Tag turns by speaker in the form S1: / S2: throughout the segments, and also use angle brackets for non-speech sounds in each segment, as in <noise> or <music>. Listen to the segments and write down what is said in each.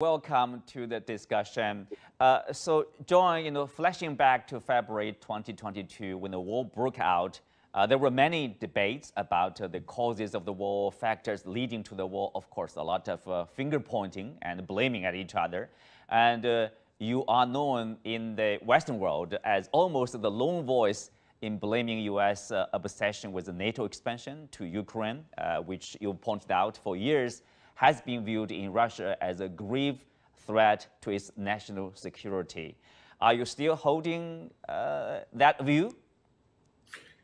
S1: Welcome to the discussion. Uh, so, John, you know, flashing back to February 2022 when the war broke out, uh, there were many debates about uh, the causes of the war, factors leading to the war. Of course, a lot of uh, finger pointing and blaming at each other. And uh, you are known in the Western world as almost the lone voice in blaming U.S. Uh, obsession with the NATO expansion to Ukraine, which you pointed out for years has been viewed in Russia as a grave threat to its national security. Are you still holding uh, that view?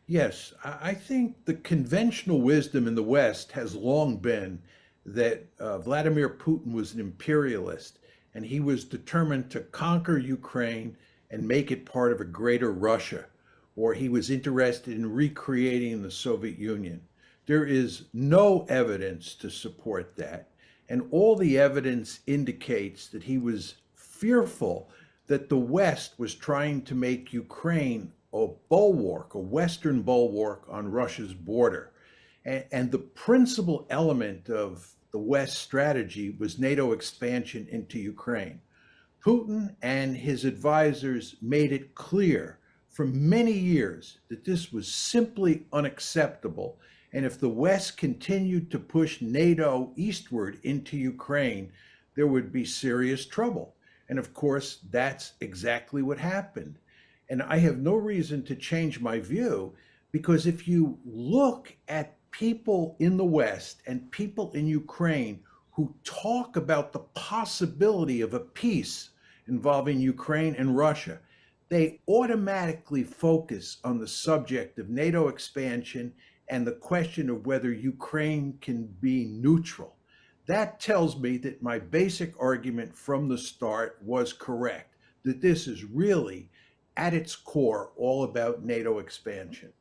S2: Yes, I think the conventional wisdom in the West has long been that uh, Vladimir Putin was an imperialist and he was determined to conquer Ukraine and make it part of a greater Russia, or he was interested in recreating the Soviet Union. There is no evidence to support that. And all the evidence indicates that he was fearful that the West was trying to make Ukraine a bulwark, a Western bulwark on Russia's border. And, and the principal element of the West strategy was NATO expansion into Ukraine. Putin and his advisors made it clear for many years that this was simply unacceptable. And if the West continued to push NATO eastward into Ukraine, there would be serious trouble. And of course, that's exactly what happened. And I have no reason to change my view because if you look at people in the West and people in Ukraine who talk about the possibility of a peace involving Ukraine and Russia, they automatically focus on the subject of NATO expansion and the question of whether Ukraine can be neutral. That tells me that my basic argument from the start was correct, that this is really, at its core, all about NATO expansion.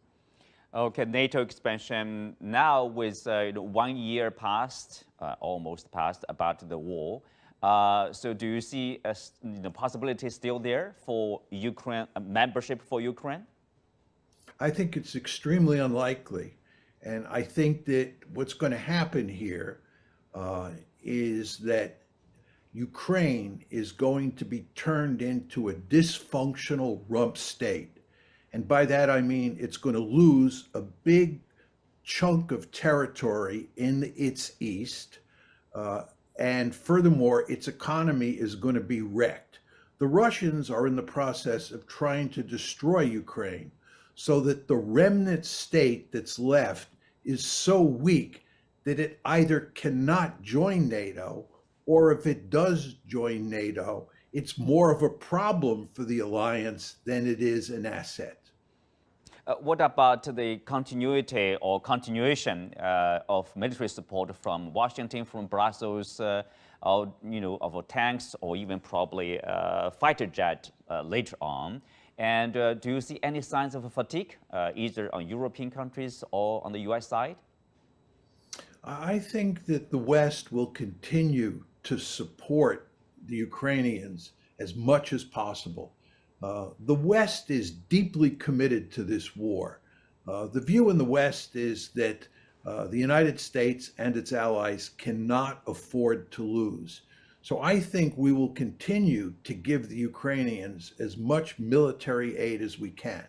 S1: Okay, NATO expansion now with uh, one year past, uh, almost past, about the war. Uh, so do you see a you know, possibility still there for Ukraine, uh, membership for Ukraine?
S2: I think it's extremely unlikely. And I think that what's going to happen here uh, is that Ukraine is going to be turned into a dysfunctional rump state. And by that, I mean it's going to lose a big chunk of territory in its east. Uh, and furthermore, its economy is going to be wrecked. The Russians are in the process of trying to destroy Ukraine so that the remnant state that's left is so weak that it either cannot join NATO or if it does join NATO, it's more of a problem for the alliance than it is an asset.
S1: Uh, what about the continuity or continuation uh, of military support from Washington, from Brussels, uh, or, you know, of tanks or even probably uh, fighter jet uh, later on? And uh, do you see any signs of fatigue, either on European countries or on the U.S. side?
S2: I think that the West will continue to support the Ukrainians as much as possible. Uh, the West is deeply committed to this war. Uh, the view in the West is that uh, the United States and its allies cannot afford to lose. So I think we will continue to give the Ukrainians as much military aid as we can.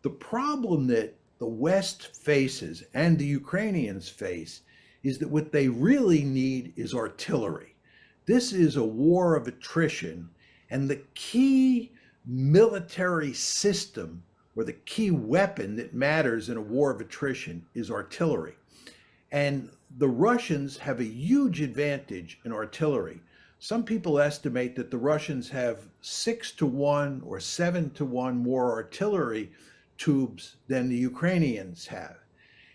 S2: The problem that the West faces and the Ukrainians face is that what they really need is artillery. This is a war of attrition, and the key military system or the key weapon that matters in a war of attrition is artillery. And the Russians have a huge advantage in artillery. Some people estimate that the Russians have six to one or seven to one more artillery tubes than the Ukrainians have.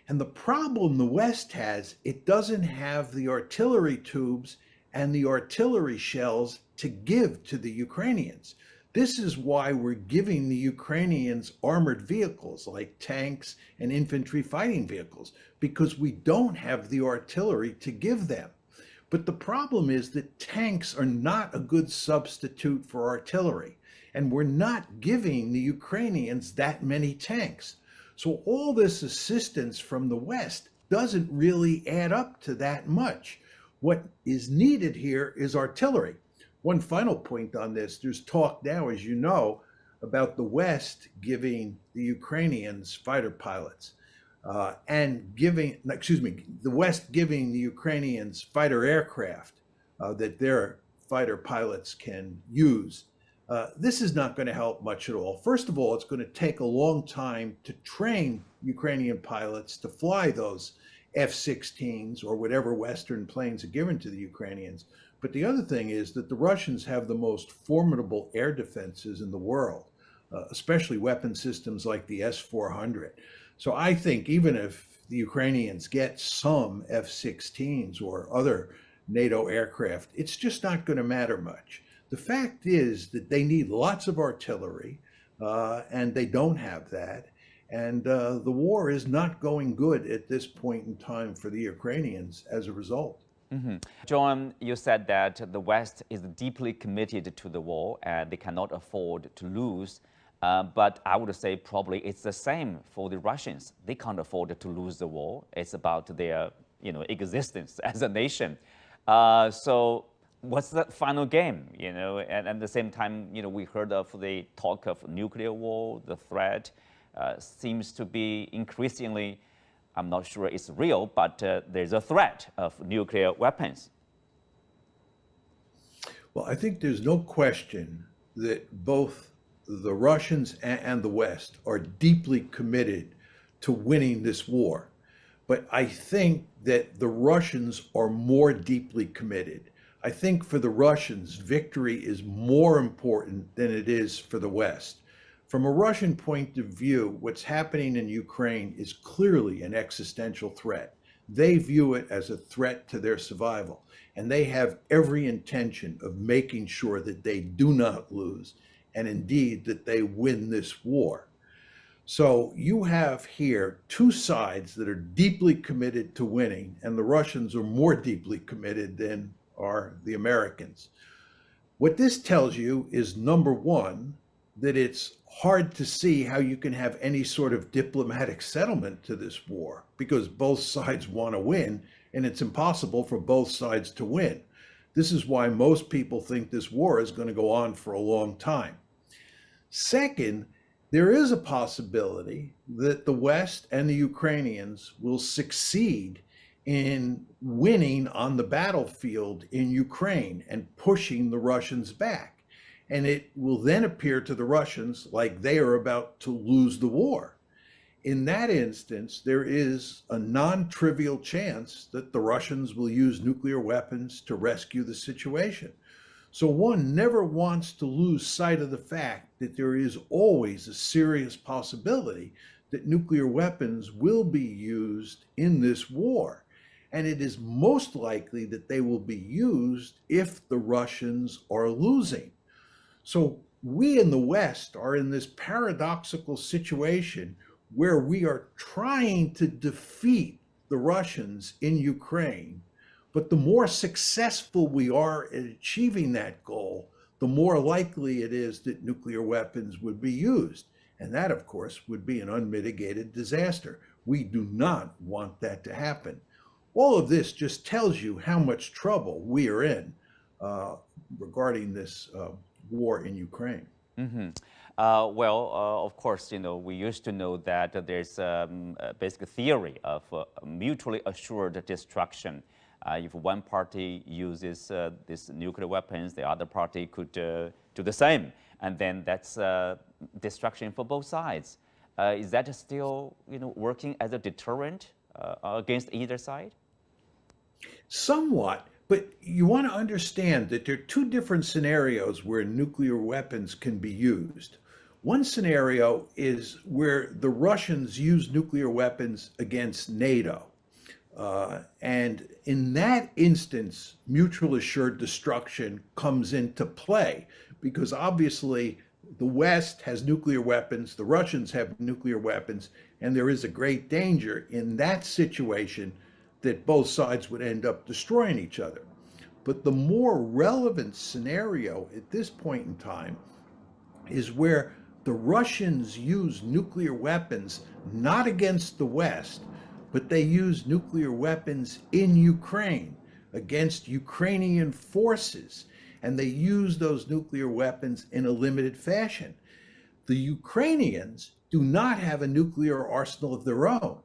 S2: And the problem the West has, it doesn't have the artillery tubes and the artillery shells to give to the Ukrainians. This is why we're giving the Ukrainians armored vehicles like tanks and infantry fighting vehicles, because we don't have the artillery to give them. But the problem is that tanks are not a good substitute for artillery, and we're not giving the Ukrainians that many tanks. So all this assistance from the West doesn't really add up to that much. What is needed here is artillery. One final point on this there's talk now, as you know, about the West giving the Ukrainians fighter pilots uh, and giving, excuse me, the West giving the Ukrainians fighter aircraft uh, that their fighter pilots can use. Uh, this is not going to help much at all. First of all, it's going to take a long time to train Ukrainian pilots to fly those F 16s or whatever Western planes are given to the Ukrainians. But the other thing is that the Russians have the most formidable air defenses in the world, uh, especially weapon systems like the S 400. So I think even if the Ukrainians get some F 16s or other NATO aircraft, it's just not going to matter much. The fact is that they need lots of artillery, uh, and they don't have that. And uh, the war is not going good at this point in time for the Ukrainians as a result.
S1: Mm-hmm. John, you said that the West is deeply committed to the war and they cannot afford to lose. Uh, but I would say probably it's the same for the Russians. They can't afford to lose the war. It's about their you know, existence <laughs> as a nation. Uh, so what's the final game? You know, and, at the same time, you know, we heard of the talk of nuclear war, the threat uh, seems to be increasingly, I'm not sure it's real, but uh, there's a threat of nuclear weapons.
S2: Well, I think there's no question that both the Russians and the West are deeply committed to winning this war. But I think that the Russians are more deeply committed. I think for the Russians, victory is more important than it is for the West. From a Russian point of view, what's happening in Ukraine is clearly an existential threat. They view it as a threat to their survival, and they have every intention of making sure that they do not lose and indeed that they win this war. So you have here two sides that are deeply committed to winning, and the Russians are more deeply committed than are the Americans. What this tells you is number one, that it's hard to see how you can have any sort of diplomatic settlement to this war because both sides want to win, and it's impossible for both sides to win. This is why most people think this war is going to go on for a long time. Second, there is a possibility that the West and the Ukrainians will succeed in winning on the battlefield in Ukraine and pushing the Russians back. And it will then appear to the Russians like they are about to lose the war. In that instance, there is a non trivial chance that the Russians will use nuclear weapons to rescue the situation. So one never wants to lose sight of the fact that there is always a serious possibility that nuclear weapons will be used in this war. And it is most likely that they will be used if the Russians are losing. So we in the West are in this paradoxical situation where we are trying to defeat the Russians in Ukraine but the more successful we are at achieving that goal, the more likely it is that nuclear weapons would be used. And that, of course, would be an unmitigated disaster. We do not want that to happen. All of this just tells you how much trouble we are in uh, regarding this uh, war in Ukraine.
S1: Mm-hmm. Uh, well, uh, of course, you know, we used to know that there's um, a basic theory of uh, mutually assured destruction. Uh, if one party uses uh, these nuclear weapons, the other party could uh, do the same, and then that's destruction for both sides. is that still, you know, working as a deterrent against either side?
S2: Somewhat, but you want to understand that there are two different scenarios where nuclear weapons can be used. One scenario is where the Russians use nuclear weapons against NATO. Uh, and in that instance, mutual assured destruction comes into play because obviously the West has nuclear weapons, the Russians have nuclear weapons, and there is a great danger in that situation that both sides would end up destroying each other. But the more relevant scenario at this point in time is where the Russians use nuclear weapons not against the West, but they use nuclear weapons in Ukraine, against Ukrainian forces, and they use those nuclear weapons in a limited fashion. The Ukrainians do not have a nuclear arsenal of their own.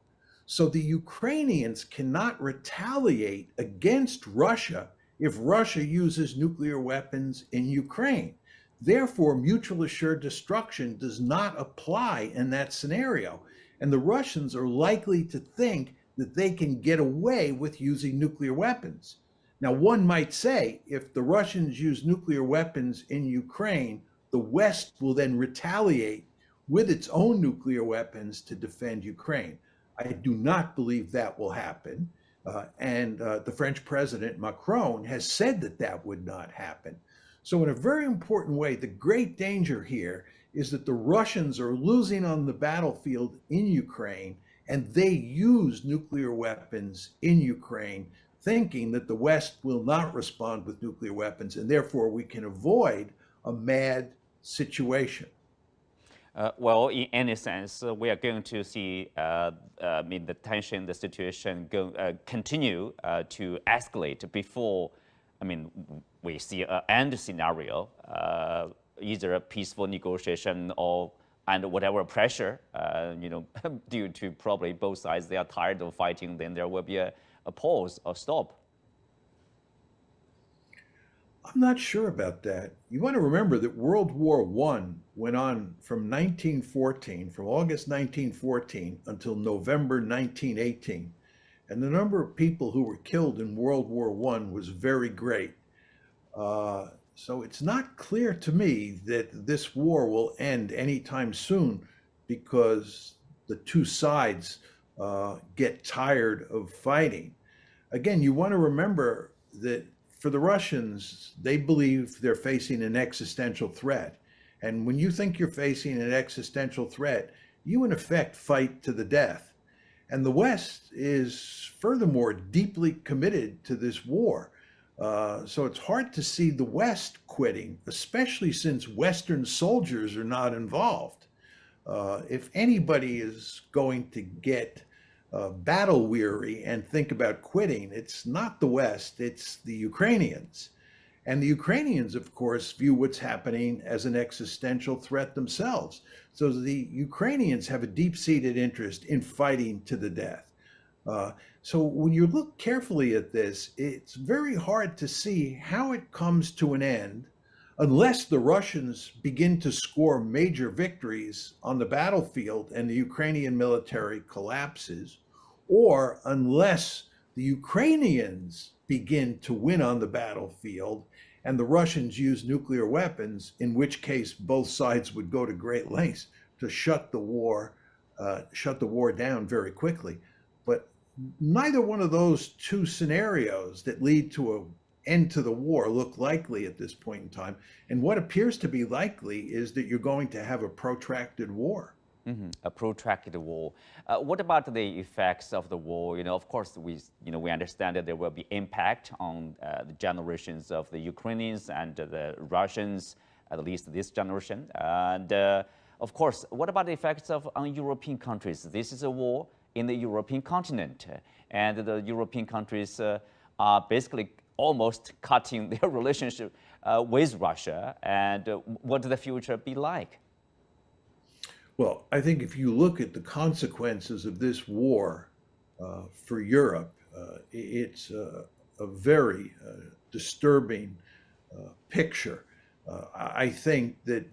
S2: So the Ukrainians cannot retaliate against Russia if Russia uses nuclear weapons in Ukraine. Therefore, mutual assured destruction does not apply in that scenario. And the Russians are likely to think that they can get away with using nuclear weapons. Now, one might say if the Russians use nuclear weapons in Ukraine, the West will then retaliate with its own nuclear weapons to defend Ukraine. I do not believe that will happen. Uh, and uh, the French president Macron has said that that would not happen. So, in a very important way, the great danger here is that the Russians are losing on the battlefield in Ukraine, and they use nuclear weapons in Ukraine, thinking that the West will not respond with nuclear weapons, and therefore we can avoid a mad situation.
S1: Uh, well, in any sense, uh, we are going to see, uh, uh I mean, the tension, the situation go, uh, continue uh, to escalate before, I mean, we see an end scenario, either a peaceful negotiation or and whatever pressure, you know, <laughs> due to probably both sides, they are tired of fighting, then there will be a, a pause or stop.
S2: I'm not sure about that. You want to remember that World War I went on from 1914, from August 1914 until November 1918. And the number of people who were killed in World War I was very great. Uh, so it's not clear to me that this war will end anytime soon because the two sides uh, get tired of fighting. Again, you want to remember that for the Russians, they believe they're facing an existential threat. And when you think you're facing an existential threat, you in effect fight to the death. And the West is furthermore deeply committed to this war. Uh, so it's hard to see the West quitting, especially since Western soldiers are not involved. Uh, if anybody is going to get uh, battle weary and think about quitting, it's not the West, it's the Ukrainians. And the Ukrainians, of course, view what's happening as an existential threat themselves. So the Ukrainians have a deep seated interest in fighting to the death. Uh, so when you look carefully at this, it's very hard to see how it comes to an end unless the Russians begin to score major victories on the battlefield and the Ukrainian military collapses, or unless the Ukrainians begin to win on the battlefield and the Russians use nuclear weapons, in which case both sides would go to great lengths to shut the war, uh, shut the war down very quickly. But neither one of those two scenarios that lead to a end to the war look likely at this point in time. And what appears to be likely is that you're going to have a protracted war.
S1: Mm-hmm. A protracted war. Uh, what about the effects of the war? You know, of course, we you know we understand that there will be impact on uh, the generations of the Ukrainians and the Russians, at least this generation. And uh, of course, what about the effects of on European countries? This is a war in the European continent, and the European countries uh, are basically almost cutting <laughs> their relationship uh, with Russia. And uh, what will the future be like?
S2: Well, I think if you look at the consequences of this war uh, for Europe, uh, it's a very uh, disturbing uh, picture. I think that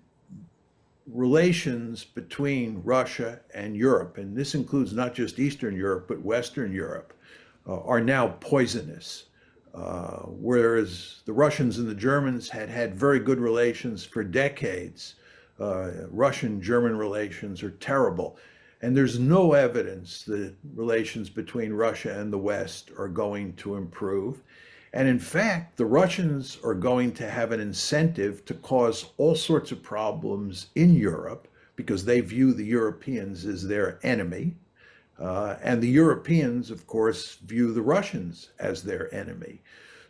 S2: relations between Russia and Europe, and this includes not just Eastern Europe, but Western Europe, are now poisonous. Uh, whereas the Russians and the Germans had had very good relations for decades, uh, Russian German relations are terrible. And there's no evidence that relations between Russia and the West are going to improve. And in fact, the Russians are going to have an incentive to cause all sorts of problems in Europe because they view the Europeans as their enemy. Uh, and the Europeans, of course, view the Russians as their enemy.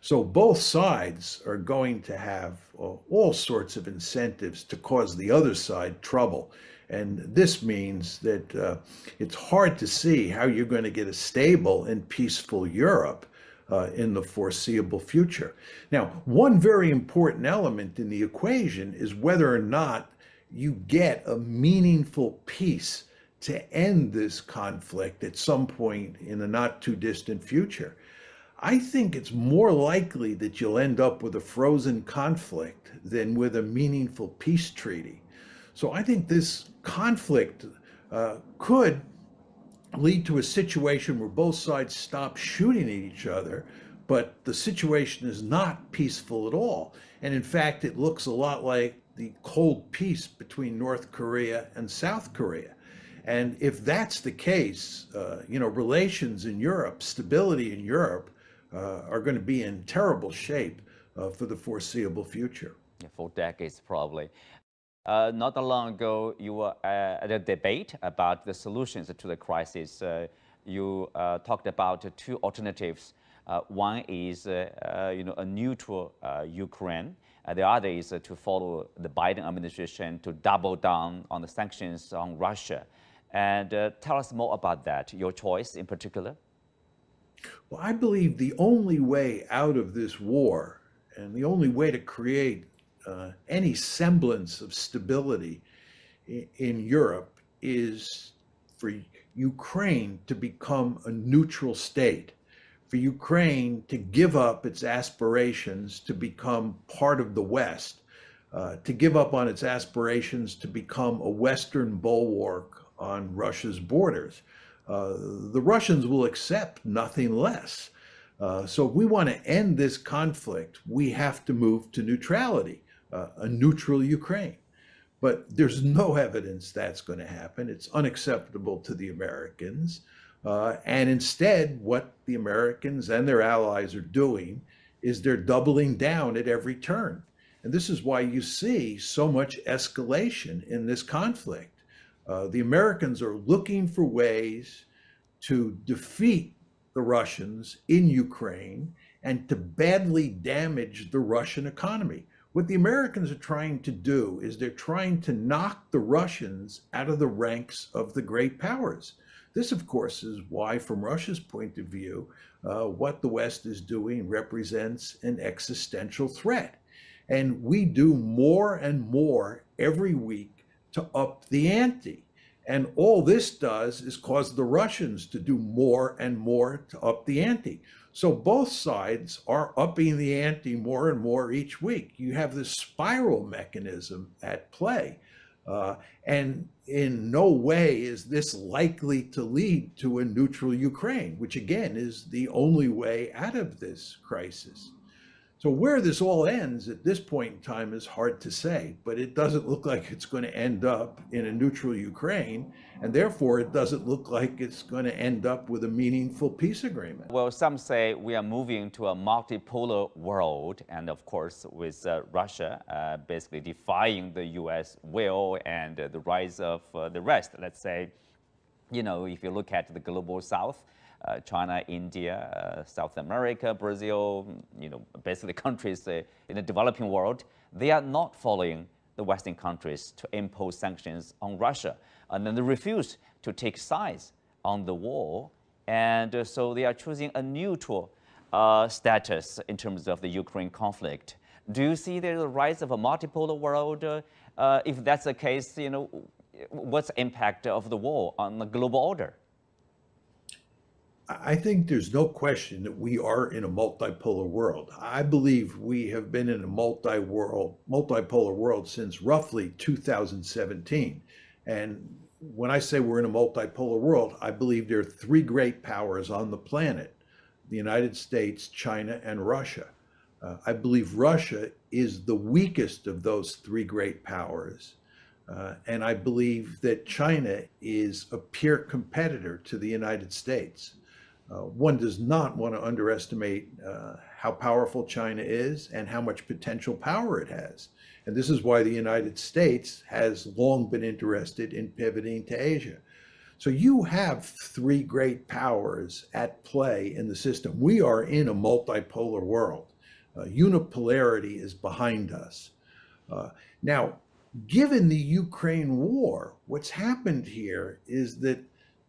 S2: So both sides are going to have uh, all sorts of incentives to cause the other side trouble. And this means that uh, it's hard to see how you're going to get a stable and peaceful Europe uh, in the foreseeable future. Now, one very important element in the equation is whether or not you get a meaningful peace to end this conflict at some point in the not too distant future. I think it's more likely that you'll end up with a frozen conflict than with a meaningful peace treaty. So I think this conflict uh, could lead to a situation where both sides stop shooting at each other, but the situation is not peaceful at all. And in fact, it looks a lot like the Cold Peace between North Korea and South Korea. And if that's the case, uh, you know, relations in Europe, stability in Europe, are going to be in terrible shape uh, for the foreseeable future.
S1: For decades, probably. Uh, not long ago, you were uh, at a debate about the solutions to the crisis. Uh, you uh, talked about two alternatives. one is, you know, a neutral Ukraine. the other is to follow the Biden administration to double down on the sanctions on Russia. And tell us more about that, your choice in particular.
S2: Well, I believe the only way out of this war and the only way to create uh, any semblance of stability in, Europe is for Ukraine to become a neutral state, for Ukraine to give up its aspirations to become part of the West, uh, to give up on its aspirations to become a Western bulwark on Russia's borders. Uh, the Russians will accept nothing less. Uh, so if we want to end this conflict, we have to move to neutrality, uh, a neutral Ukraine. But there's no evidence that's going to happen. It's unacceptable to the Americans. Uh, and instead, what the Americans and their allies are doing is they're doubling down at every turn. And this is why you see so much escalation in this conflict. Uh, the Americans are looking for ways to defeat the Russians in Ukraine and to badly damage the Russian economy. What the Americans are trying to do is they're trying to knock the Russians out of the ranks of the great powers. This, of course, is why, from Russia's point of view, uh, what the West is doing represents an existential threat. And we do more and more every week to up the ante. And all this does is cause the Russians to do more and more to up the ante. So both sides are upping the ante more and more each week. You have this spiral mechanism at play. Uh, and in no way is this likely to lead to a neutral Ukraine, which again is the only way out of this crisis. So where this all ends at this point in time is hard to say, but it doesn't look like it's going to end up in a neutral Ukraine, and therefore it doesn't look like it's going to end up with a meaningful peace agreement.
S1: Well, some say we are moving to a multipolar world, and of course, with uh, Russia uh, basically defying the U.S. will and uh, the rise of uh, the rest. Let's say, you know, if you look at the global South uh, China, India, uh, South America, Brazil, you know, basically countries uh, in the developing world, they are not following the Western countries to impose sanctions on Russia. And then they refuse to take sides on the war. And uh, so they are choosing a neutral uh, status in terms of the Ukraine conflict. Do you see there's a rise of a multipolar world? Uh, if that's the case, you know, what's the impact of the war on the global order?
S2: I think there's no question that we are in a multipolar world. I believe we have been in a multi-world, multipolar world since roughly 2017. And when I say we're in a multipolar world, I believe there are three great powers on the planet: the United States, China, and Russia. Uh, I believe Russia is the weakest of those three great powers. Uh, and I believe that China is a peer competitor to the United States. Uh, one does not want to underestimate uh, how powerful China is and how much potential power it has. And this is why the United States has long been interested in pivoting to Asia. So you have three great powers at play in the system. We are in a multipolar world. Uh, unipolarity is behind us. Uh, now, given the Ukraine war, what's happened here is that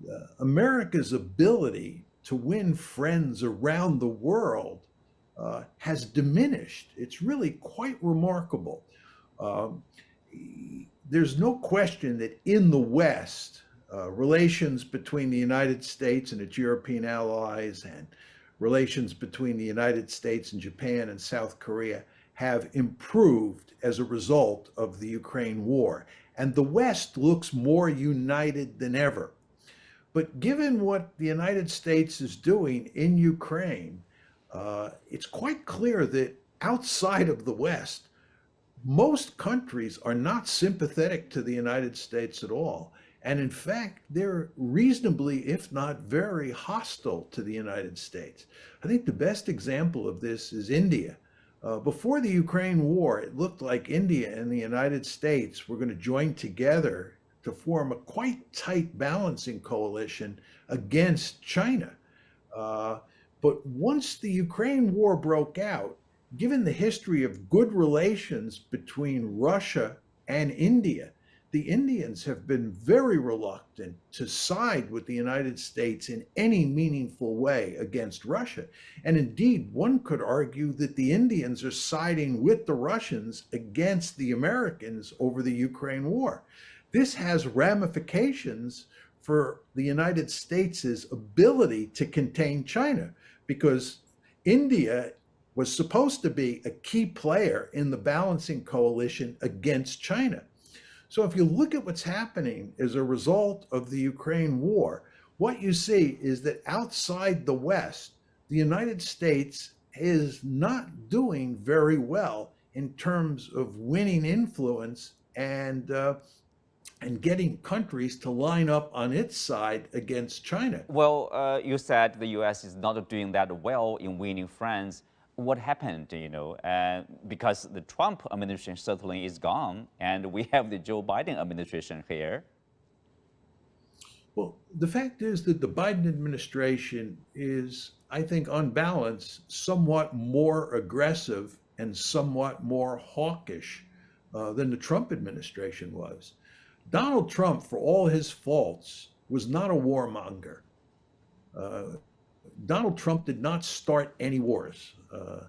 S2: uh, America's ability to win friends around the world uh, has diminished. It's really quite remarkable. Um, there's no question that in the West, uh, relations between the United States and its European allies and relations between the United States and Japan and South Korea have improved as a result of the Ukraine war. And the West looks more united than ever. But given what the United States is doing in Ukraine, uh, it's quite clear that outside of the West, most countries are not sympathetic to the United States at all. And in fact, they're reasonably, if not very, hostile to the United States. I think the best example of this is India. Uh, before the Ukraine war, it looked like India and the United States were going to join together to form a quite tight balancing coalition against China. Uh, but once the Ukraine war broke out, given the history of good relations between Russia and India, the Indians have been very reluctant to side with the United States in any meaningful way against Russia. And indeed, one could argue that the Indians are siding with the Russians against the Americans over the Ukraine war. This has ramifications for the United States' ability to contain China because India was supposed to be a key player in the balancing coalition against China. So if you look at what's happening as a result of the Ukraine war, what you see is that outside the West, the United States is not doing very well in terms of winning influence and uh, and getting countries to line up on its side against China.
S1: Well, uh, you said the U.S. is not doing that well in winning friends. What happened, you know, uh, because the Trump administration certainly is gone, and we have the Joe Biden administration here.
S2: Well, the fact is that the Biden administration is, I think, on balance, somewhat more aggressive and somewhat more hawkish uh, than the Trump administration was. Donald Trump, for all his faults, was not a warmonger. Uh, Donald Trump did not start any wars. Uh,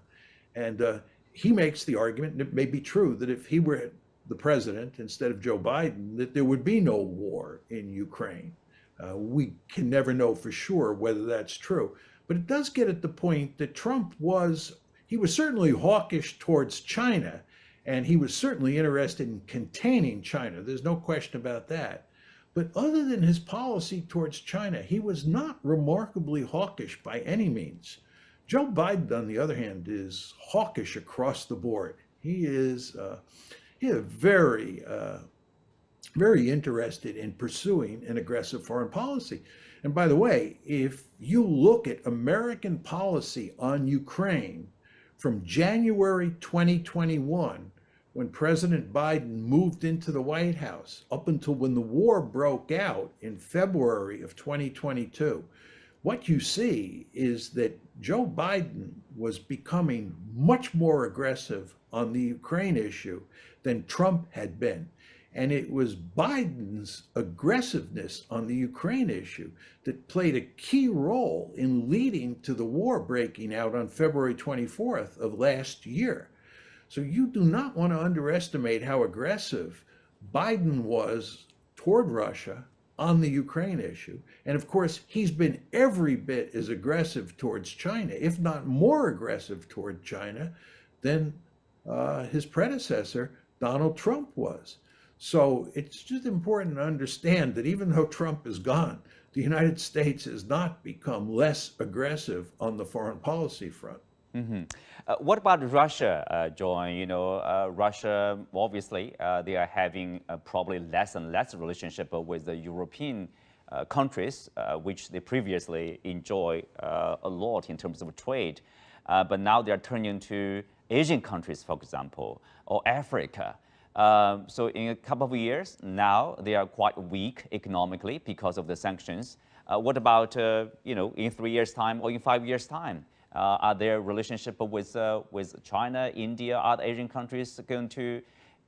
S2: and uh, he makes the argument, and it may be true, that if he were the president instead of Joe Biden, that there would be no war in Ukraine. Uh, we can never know for sure whether that's true. But it does get at the point that Trump was, he was certainly hawkish towards China and he was certainly interested in containing China. There's no question about that. But other than his policy towards China, he was not remarkably hawkish by any means. Joe Biden, on the other hand, is hawkish across the board. He is, uh, he is very, uh, very interested in pursuing an aggressive foreign policy. And by the way, if you look at American policy on Ukraine from January 2021 when President Biden moved into the White House up until when the war broke out in February of 2022, what you see is that Joe Biden was becoming much more aggressive on the Ukraine issue than Trump had been. And it was Biden's aggressiveness on the Ukraine issue that played a key role in leading to the war breaking out on February 24th of last year. So you do not want to underestimate how aggressive Biden was toward Russia on the Ukraine issue. And of course, he's been every bit as aggressive towards China, if not more aggressive toward China than uh, his predecessor, Donald Trump, was. So it's just important to understand that even though Trump is gone, the United States has not become less aggressive on the foreign policy front.
S1: Mm-hmm. Uh, what about Russia, uh, John? You know, uh, Russia, obviously, uh, they are having uh, probably less and less relationship with the European uh, countries, which they previously enjoy a lot in terms of trade. but now they are turning to Asian countries, for example, or Africa. Um, so in a couple of years, now they are quite weak economically because of the sanctions. what about, you know, in three years' time or in five years' time? Uh, are their relationship with uh, with China, India, other Asian countries going to,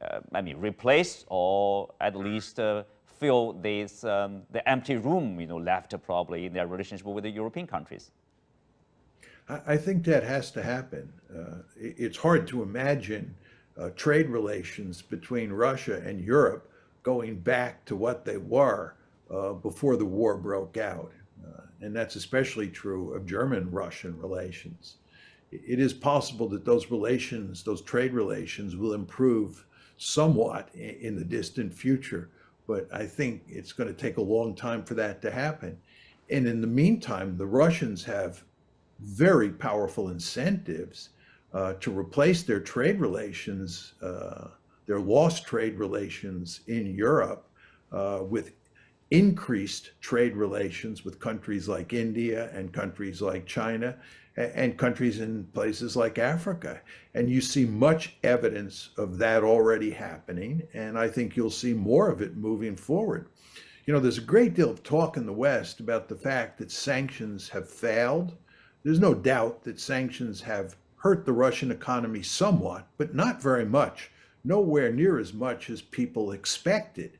S1: uh, I mean, replace or at least fill this um, the empty room, you know, left probably in their relationship with the European countries?
S2: I, think that has to happen. Uh, it, it's hard to imagine uh, trade relations between Russia and Europe going back to what they were uh, before the war broke out. And that's especially true of German Russian relations. It is possible that those relations, those trade relations, will improve somewhat in the distant future, but I think it's going to take a long time for that to happen. And in the meantime, the Russians have very powerful incentives uh, to replace their trade relations, uh, their lost trade relations in Europe, uh, with increased trade relations with countries like India and countries like China and countries in places like Africa. And you see much evidence of that already happening. And I think you'll see more of it moving forward. You know, there's a great deal of talk in the West about the fact that sanctions have failed. There's no doubt that sanctions have hurt the Russian economy somewhat, but not very much, nowhere near as much as people expected.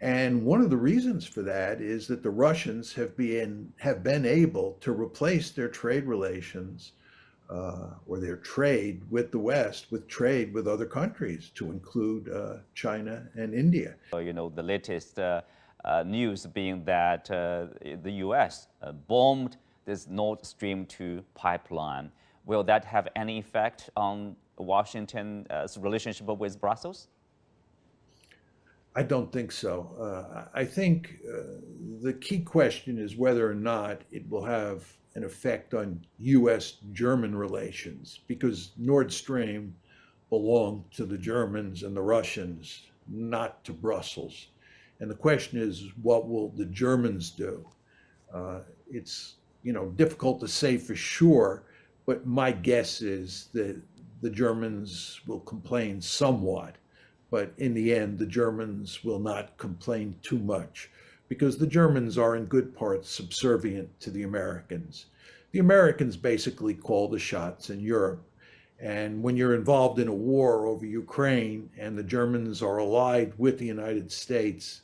S2: And one of the reasons for that is that the Russians have been have been able to replace their trade relations uh, or their trade with the West with trade with other countries, to include uh, China and India.
S1: You know, the latest uh, uh news being that uh, the U.S. Uh, bombed this Nord Stream 2 pipeline. Will that have any effect on Washington's relationship with Brussels?
S2: I don't think so. Uh, I think uh, the key question is whether or not it will have an effect on U.S. German relations because Nord Stream belonged to the Germans and the Russians, not to Brussels. And the question is, what will the Germans do? Uh, it's you know difficult to say for sure, but my guess is that the Germans will complain somewhat but in the end, the Germans will not complain too much because the Germans are in good part subservient to the Americans. The Americans basically call the shots in Europe. And when you're involved in a war over Ukraine and the Germans are allied with the United States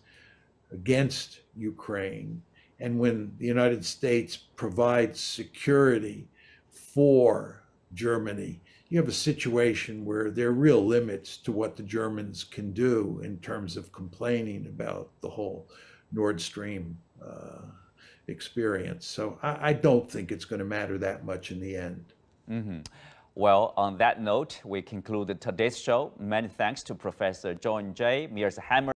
S2: against Ukraine, and when the United States provides security for Germany, you have a situation where there are real limits to what the Germans can do in terms of complaining about the whole Nord Stream uh, experience. So I, I, don't think it's going to matter that much in the end.
S1: Mm-hmm. Well, on that note, we conclude today's show. Many thanks to Professor John J. Mearsheimer.